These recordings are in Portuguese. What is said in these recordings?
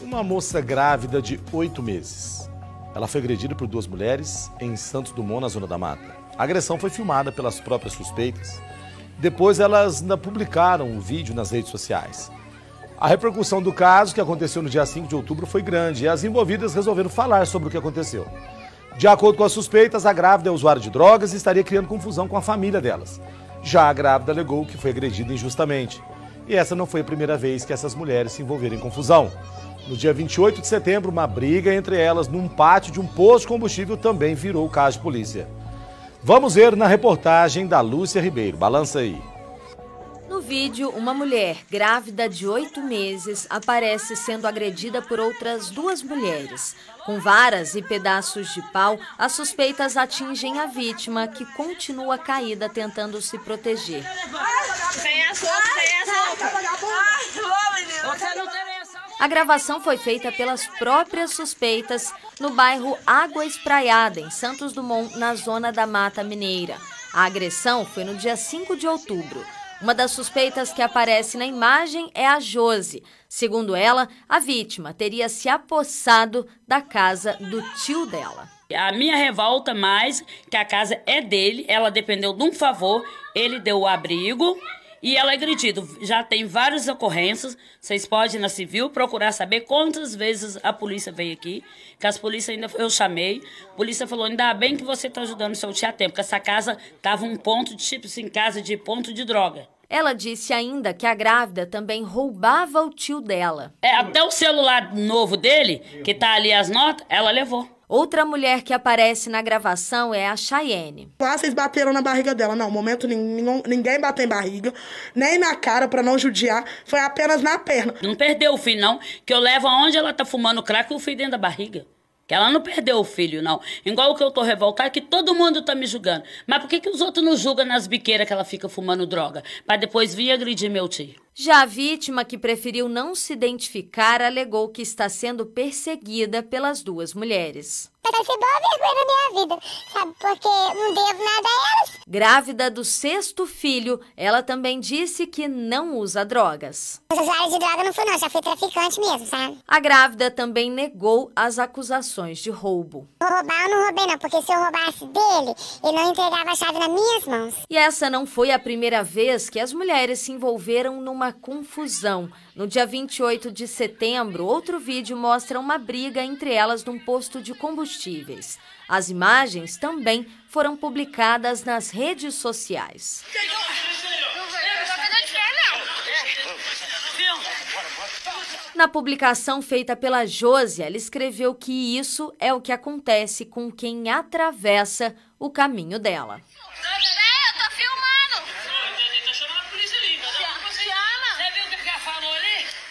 Uma moça grávida de oito meses. Ela foi agredida por duas mulheres em Santos Dumont, na Zona da Mata. A agressão foi filmada pelas próprias suspeitas. Depois elas ainda publicaram o vídeo nas redes sociais. A repercussão do caso, que aconteceu no dia 5 de outubro, foi grande e as envolvidas resolveram falar sobre o que aconteceu. De acordo com as suspeitas, a grávida é usuária de drogas e estaria criando confusão com a família delas. Já a grávida alegou que foi agredida injustamente. E essa não foi a primeira vez que essas mulheres se envolveram em confusão. No dia 28 de setembro, uma briga entre elas num pátio de um posto de combustível também virou caso de polícia. Vamos ver na reportagem da Lúcia Ribeiro. Balança aí. No vídeo, uma mulher grávida de oito meses aparece sendo agredida por outras duas mulheres. Com varas e pedaços de pau, as suspeitas atingem a vítima, que continua caída tentando se proteger. A gravação foi feita pelas próprias suspeitas no bairro Água Espraiada, em Santos Dumont, na zona da Mata Mineira. A agressão foi no dia 5 de outubro. Uma das suspeitas que aparece na imagem é a Jose. Segundo ela, a vítima teria se apossado da casa do tio dela. A minha revolta mais que a casa é dele, ela dependeu de um favor, ele deu o abrigo e ela é agredida. Já tem várias ocorrências. Vocês podem na civil procurar saber quantas vezes a polícia veio aqui. Que as polícias ainda eu chamei. A polícia falou: ainda bem que você está ajudando o seu tio a tempo, porque essa casa estava um ponto de tipo assim, casa de ponto de droga. Ela disse ainda que a grávida também roubava o tio dela. É, até o celular novo dele, que tá ali as notas, ela levou. Outra mulher que aparece na gravação é a Chayenne. Ah, vocês bateram na barriga dela. Não, momento nenhum, ninguém bateu em barriga, nem na cara para não judiar, foi apenas na perna. Não perdeu o filho, não, que eu levo aonde ela tá fumando crack o filho dentro da barriga. Que ela não perdeu o filho, não. Igual o que eu tô revoltada, que todo mundo tá me julgando. Mas por que, que os outros não julgam nas biqueiras que ela fica fumando droga? Para depois vir agredir meu tio. Já a vítima, que preferiu não se identificar, alegou que está sendo perseguida pelas duas mulheres. Ser boa vergonha na minha vida, sabe? Porque não devo nada a elas. Grávida do sexto filho, ela também disse que não usa drogas. Usuário de droga não fui não, já fui traficante mesmo, sabe? A grávida também negou as acusações de roubo. Vou roubar eu não roubei não, porque se eu roubasse dele, ele não entregava a chave nas minhas mãos. E essa não foi a primeira vez que as mulheres se envolveram numa confusão. No dia 28 de setembro, outro vídeo mostra uma briga entre elas num posto de combustíveis. As imagens também foram publicadas nas redes sociais. Na publicação feita pela Josi, ela escreveu que isso é o que acontece com quem atravessa o caminho dela.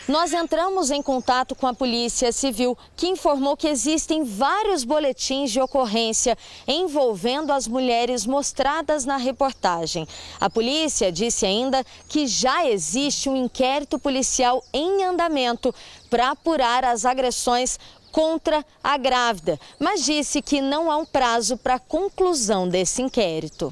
Nós entramos em contato com a Polícia Civil, que informou que existem vários boletins de ocorrência envolvendo as mulheres mostradas na reportagem. A polícia disse ainda que já existe um inquérito policial em andamento para apurar as agressões contra a grávida, mas disse que não há um prazo para a conclusão desse inquérito.